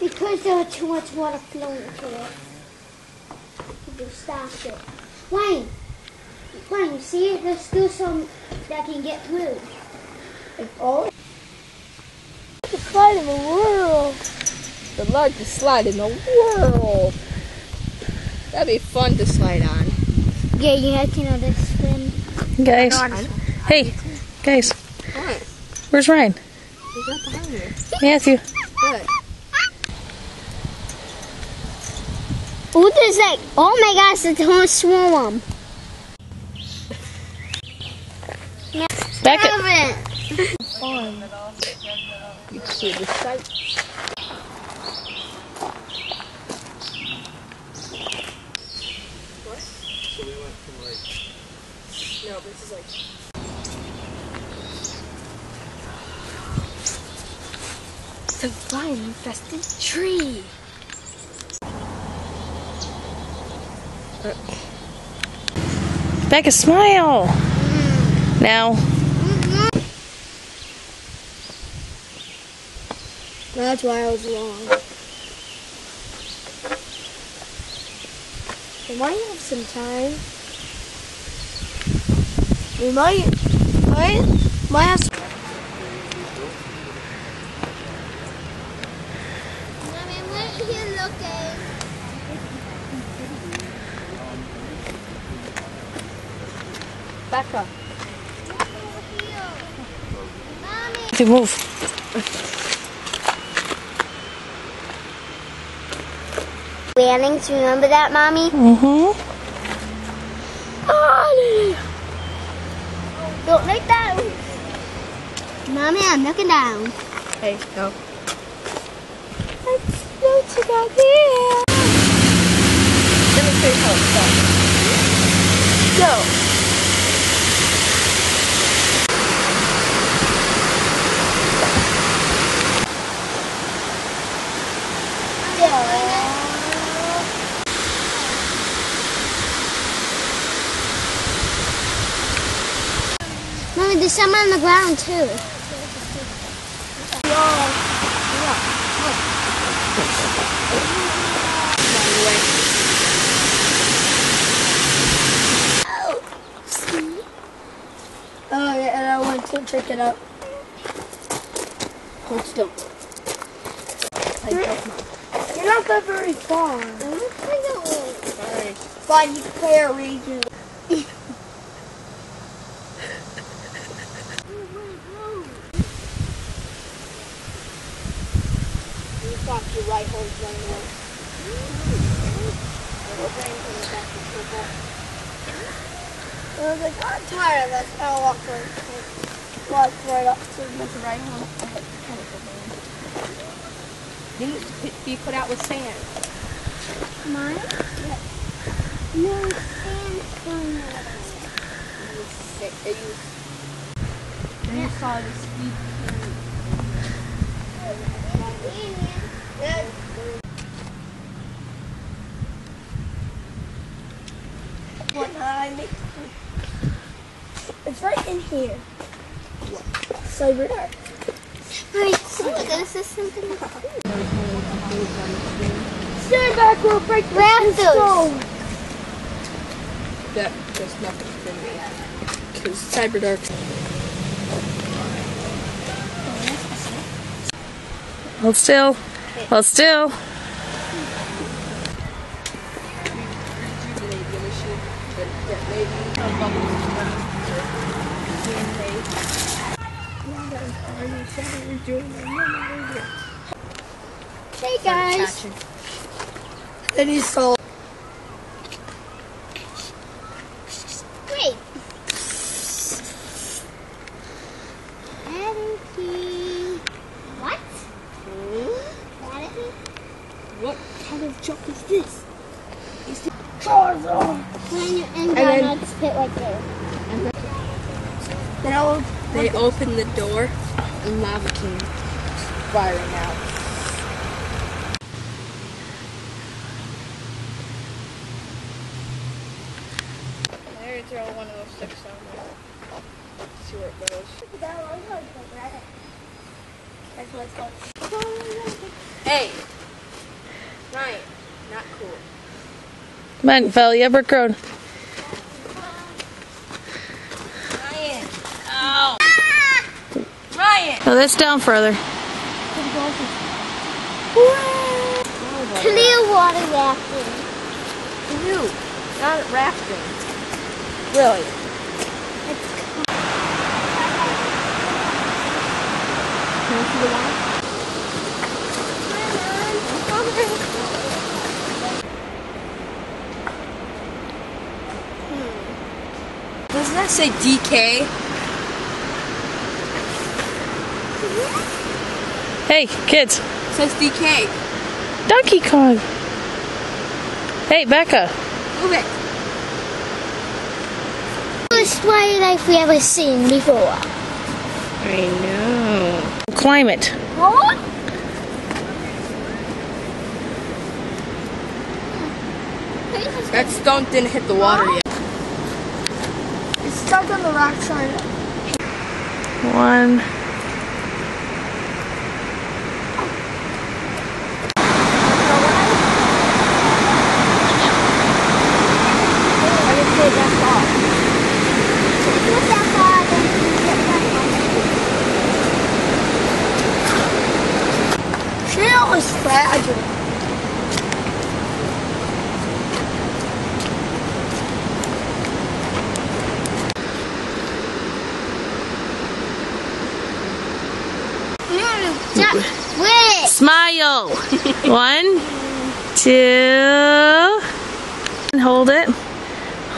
Because there was too much water flowing to it. You just stopped it. Wayne, Wayne, you see it? There's still some that can get through. Oh. The slide in the world. The largest slide in the world. That'd be fun to slide on. Yeah, you have to know this swim. Guys. Hey, guys. What? Where's Ryan? He's up behind me. Matthew. Oh, there's like, oh my gosh, it's a whole swarm. Back up. it. You can see the sight. What? So we went from like No, this is like. The vine infested tree. Becca, smile. Now. That's why I was wrong. We might have some time. We might, might, might have some. Mommy, what are you looking? Becca. Mommy. Matthew, move. Landings, remember that, Mommy? Mm-hmm. Don't look down. Mommy, I'm looking down. Hey, go. Let's go to the hill. Let me show you how it's done. Go. Mommy, there's some on the ground too. Oh yeah, and I want to check it out. Hold still. You're, you're not that very far. Sorry. Fine, you play our region. You thought your right horse running away. We're playing from the back of the football. And I was like, I'm tired of this. And I walked right, walked right up to to right home. Didn't it be put out with sand? Mine? Yes. No. It was sick. It was. And you saw the speed. What I make. It's right in here. Cyber dark. Very cool. This is something Stand back or break the Grab stone. That there's nothing for me. Because Cyberdark. Hold still. Hold still. rejuvenate the other ship, but yeah, maybe a bubble Hey guys. Then he saw. Great. Attitude. What? Attitude? What kind of joke is this? When you end And down then- that pit right there. Then I'll. They open the door and lava came firing out. There, throw one of those sticks down there. See where it goes. That's what it's called. Hey, Ryan, not cool. Come. Yeah, Brick Road. Ryan. Oh. Ryan. Oh, that's down further. Clear water rafting. Canoe, not rafting. Really? Can I see the water? Doesn't that say DK? Hey, kids. It says DK. Donkey Kong. Hey, Becca. Move it. First wildlife we ever seen before. I know. Climate. it. That stone didn't hit the water yet. Stuck on the rock side. One. I didn't say that far. Not that far, then you get back on. Shale is fragile. Jump. Wait. One, two. And hold it.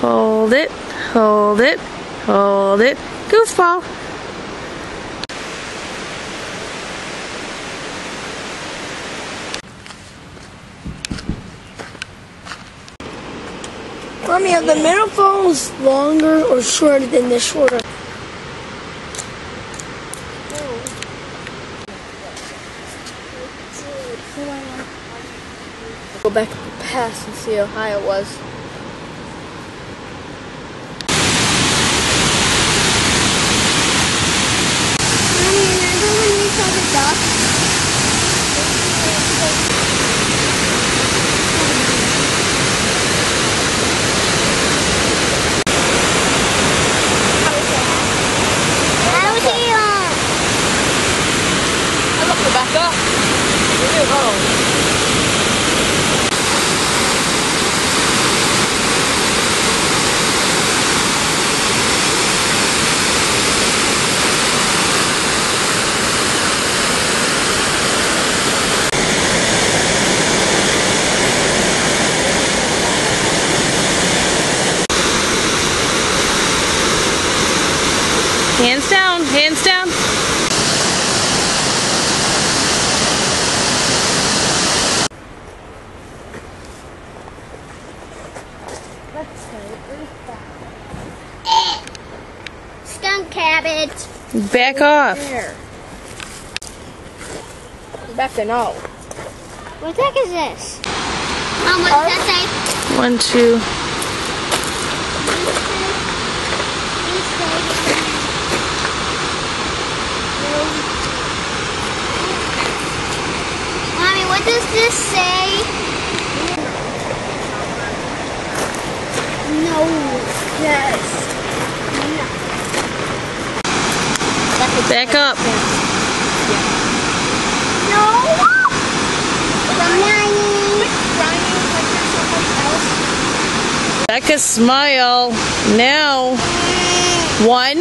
Hold it. Hold it. Hold it. Goofball. Mommy, are the middle phones longer or shorter than the shorter? Go back to the past and see how high it was. Mommy, remember when we saw the duck? I was here. Look, Rebecca. Where you go? Hands down. Hands down. Skunk cabbage. Back off. There. Rebecca, no. What the heck is this? Mom, what does that say? One, two. Mommy, what does this say? No. Yes. Back up. No. Becca, smile. Now. One.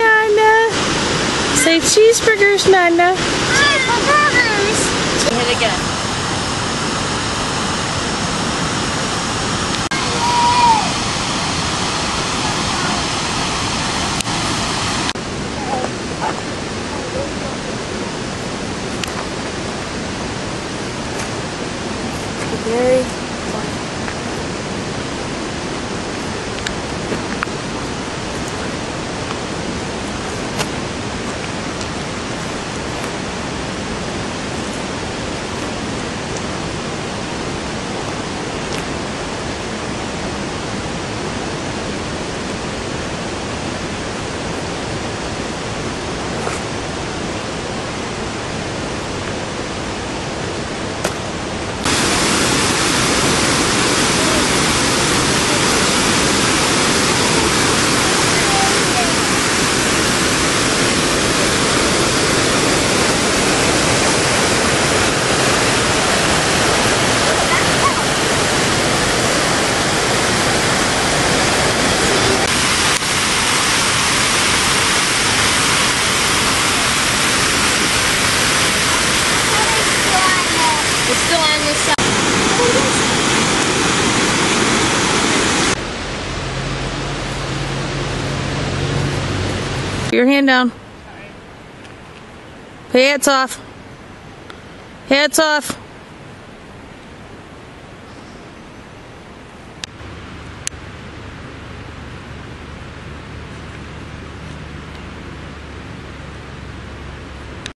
Nana. Say cheeseburgers, Nana. burgers. Hit again. Put your hand down. Hats off. Hats off.